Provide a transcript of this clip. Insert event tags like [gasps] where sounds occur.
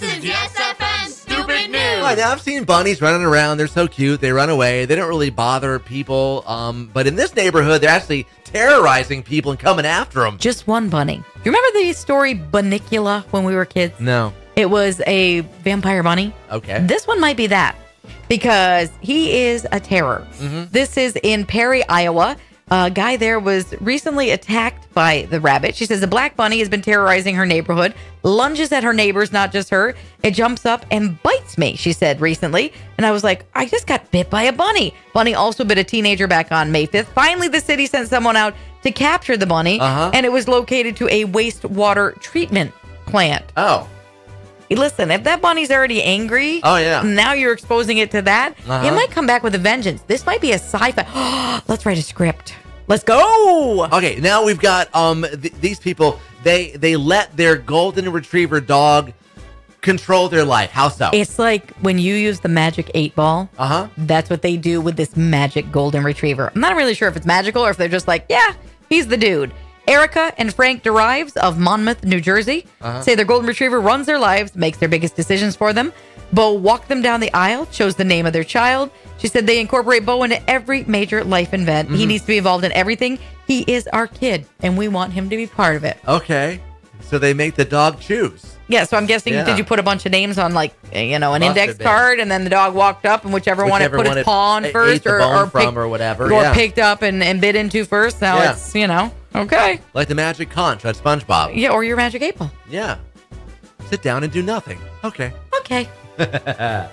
This is Yes FM Stupid News. Right, now I've seen bunnies running around. They're so cute. They run away. They don't really bother people. Um, but in this neighborhood, they're actually terrorizing people and coming after them. Just one bunny. You remember the story Bunnicula when we were kids? No. It was a vampire bunny. Okay. This one might be that because he is a terror. This is in Perry, Iowa. A guy there was recently attacked by the rabbit. She says the black bunny has been terrorizing her neighborhood, lunges at her neighbors, not just her. It jumps up and bites me, she said recently. And I was like, I just got bit by a bunny. Bunny also bit a teenager back on May 5th. Finally, the city sent someone out to capture the bunny, Uh-huh. and it was located to a wastewater treatment plant. Oh. Listen, if that bunny's already angry, Oh, yeah. now you're exposing it to that, Uh-huh. it might come back with a vengeance. This might be a sci-fi. [gasps] Let's write a script. Let's go. Okay, now we've got um th- these people. They they let their golden retriever dog control their life. How so? It's like when you use the magic eight ball. Uh huh. That's what they do with this magic golden retriever. I'm not really sure if it's magical or if they're just like, yeah, he's the dude. Erica and Frank Derives of Monmouth, New Jersey, Uh-huh. say their golden retriever runs their lives, makes their biggest decisions for them. Bo walked them down the aisle, chose the name of their child. She said they incorporate Bo into every major life event. Mm-hmm. He needs to be involved in everything. He is our kid, and we want him to be part of it. Okay. So they make the dog choose. Yeah, so I'm guessing, Yeah. did you put a bunch of names on like, you know, an Must index card, and then the dog walked up, and whichever, one it put one its paw on first, or or, from picked- or whatever, or yeah. picked up and, and bit into first. Now Yeah. it's you know okay, Like the magic conch at SpongeBob. yeah, or your magic eight ball. Yeah. Sit down and do nothing. Okay. Okay. [laughs]